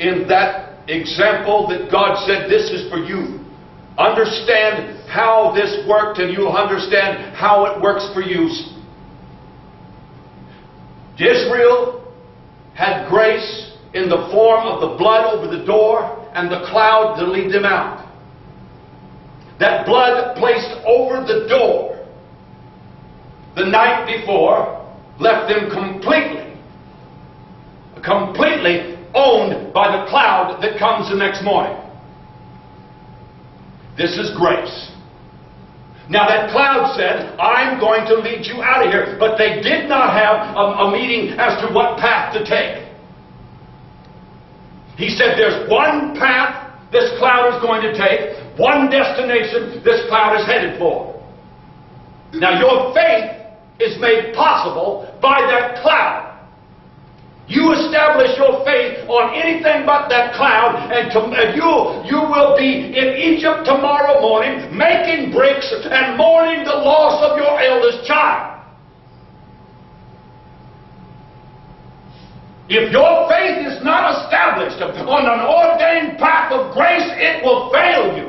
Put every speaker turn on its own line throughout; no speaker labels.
in that example that God said, This is for you. Understand how this worked, and you'll understand how it works for you. Israel had grace in the form of the blood over the door and the cloud to lead them out. That blood placed over the door the night before left them completely, completely that comes the next morning. This is grace. Now that cloud said, I'm going to lead you out of here. But they did not have a, a, meeting as to what path to take. He said, there's one path this cloud is going to take, one destination this cloud is headed for. Now your faith is made possible by that cloud. You establish your faith on anything but that cloud, and, to, you, you will be in Egypt tomorrow morning making bricks and mourning the loss of your eldest child. If your faith is not established on an ordained path of grace, it will fail you.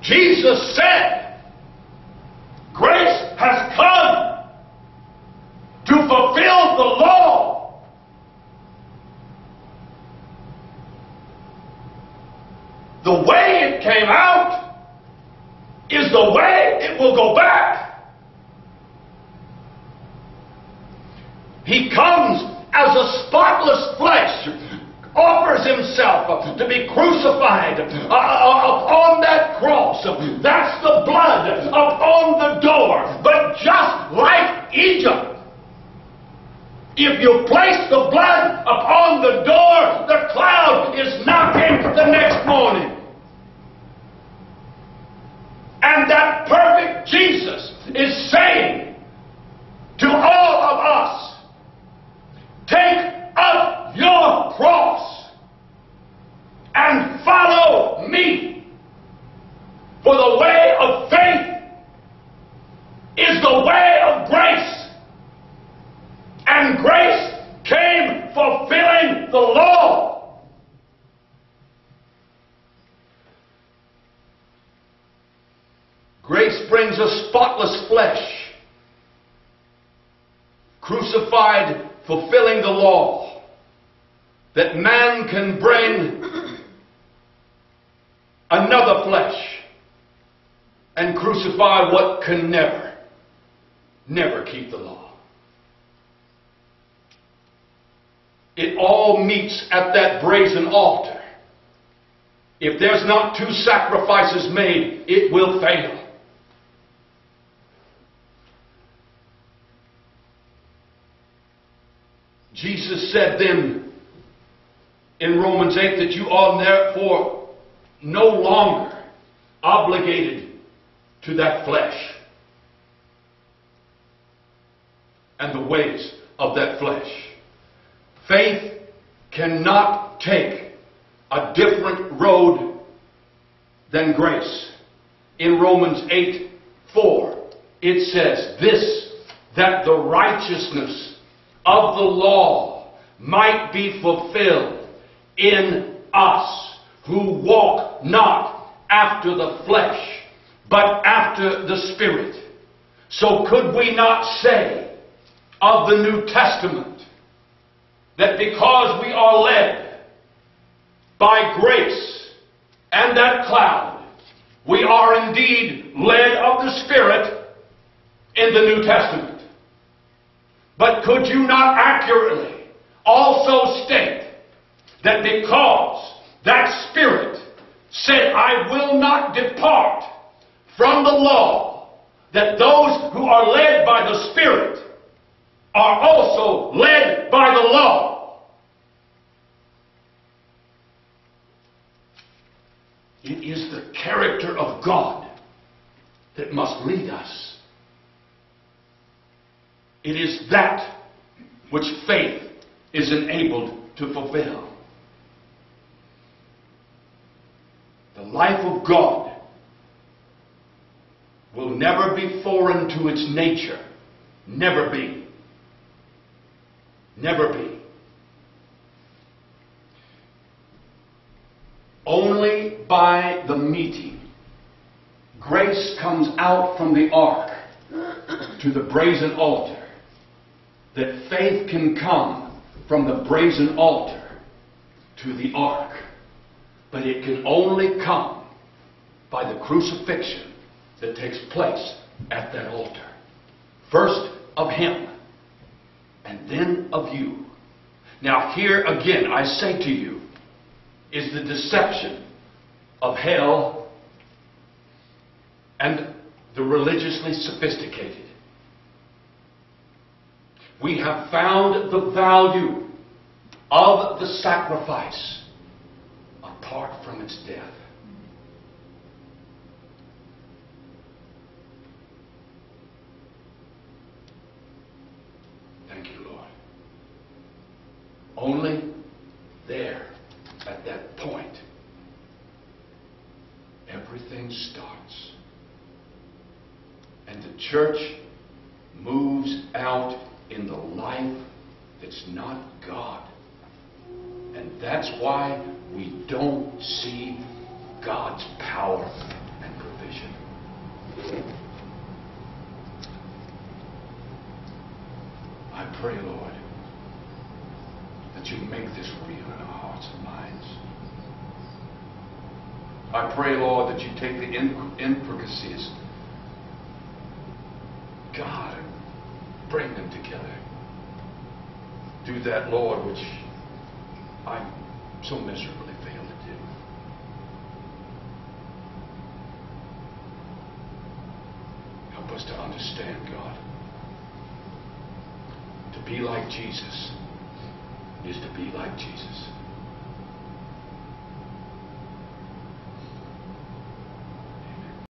Jesus said, Grace has come to fulfill the law. The way it came out is the way it will go back. He comes as a spotless flesh offers himself to be crucified uh, uh, upon that cross. That's the blood upon the door. But just like Egypt, if you place the blood upon the door, the cloud is knocking the next morning. And that perfect Jesus is saying to all of us, take up your cross and follow me. For the way of faith is the way of grace. And grace came fulfilling the law. A spotless flesh, crucified, fulfilling the law that man can bring another flesh and crucify what can never, never keep the law. It all meets at that brazen altar. If there's not two sacrifices made, it will fail. Jesus said then, in Romans 8 that you are therefore no longer obligated to that flesh and the ways of that flesh. Faith cannot take a different road than grace. In Romans 8 4, it says, This, that the righteousness of the law might be fulfilled in us who walk not after the flesh, but after the Spirit. So could we not say of the New Testament that because we are led by grace and that cloud, we are indeed led of the Spirit in the New Testament. But could you not accurately also state that because that Spirit said, I will not depart from the law, that those who are led by the Spirit are also led by the law. It is the character of God that must lead us. It is that which faith is enabled to fulfill. The life of God will never be foreign to its nature. Never be. Never be. Only by the meeting, grace comes out from the ark to the brazen altar. That faith can come from the brazen altar to the ark. But it can only come by the crucifixion that takes place at that altar. First of Him, and then of you. Now, here again, I say to you, is the deception of hell and the religiously sophisticated. We have found the value of the sacrifice apart from its death. Thank you, Lord. Only there, at that point, everything starts. And the church moves out in the life that's not God. And that's why we don't see God's power and provision. I pray, Lord, that you make this real in our hearts and minds. I pray, Lord, that you take the intricacies, God, bring them together. Do that, Lord, which I so miserably fail to do. Help us to understand, God. To be like Jesus is to be like Jesus.